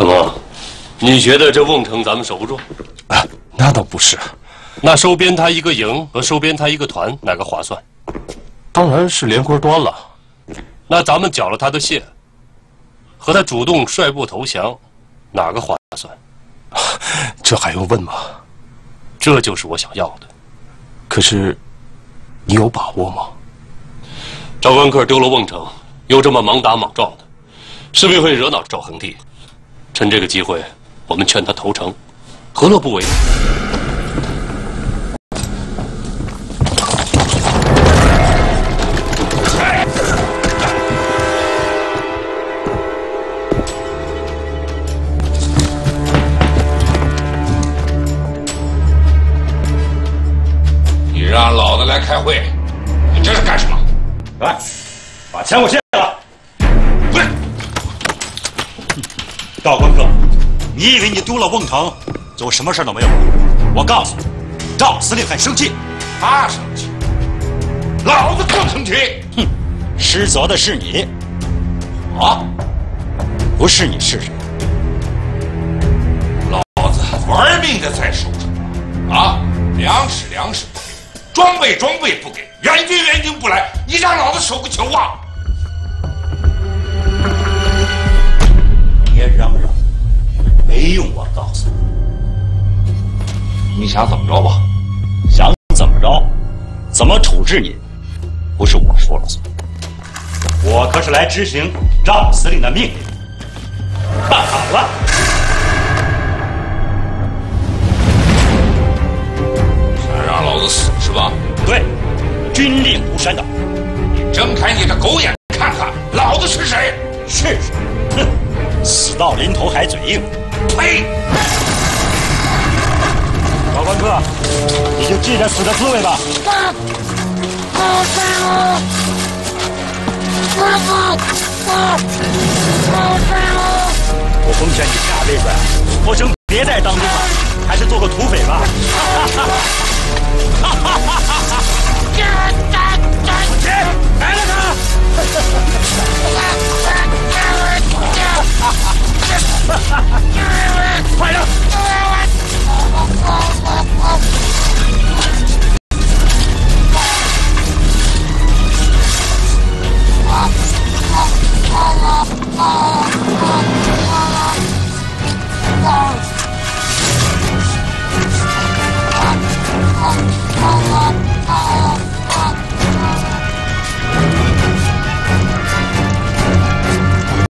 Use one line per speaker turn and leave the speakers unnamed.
可梦，你觉得这瓮城咱们守不住？
啊，那倒不是。
那收编他一个营和收编他一个团，哪个划算？
当然是连锅端了。
那咱们缴了他的械，和他主动率部投降，哪个划算？
这还用问吗？
这就是我想要的。
可是，你有把握吗？
赵关克丢了瓮城，又这么莽打莽撞的，势必会惹恼赵恒帝。趁这个机会，我们劝他投诚，何乐不为？
你让老子来开会，你这是干什么？
来，把枪给我卸赵关克，你以为你丢了瓮城就什么事都没有了？我告诉你，赵司令很生气。
他生气，老子更生气。
哼，失责的是你，
我
不是你是谁？
老子玩命的在守着啊！粮食粮食不给，装备装备不给，援军援军不来，你让老子守个球啊！
你
想怎么着吧？
想怎么着？怎么处置你？不是我说了算。我可是来执行赵司令的命令。看好了，
想让老子死是吧？
对，军令如山的。
你睁开你的狗眼看看，老子是谁？
是谁？哼，死到临头还嘴硬。
呸！
老哥，你就记着死的滋味吧！我奉劝你下辈子，我生别再当兵了，还是做个土匪吧！哈哈哈哈哈！哈！哈哈哈！哈哈哈哈哈！快点！Oh.